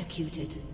Executed.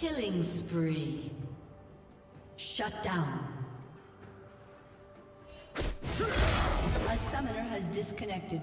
Killing spree. Shut down. A summoner has disconnected.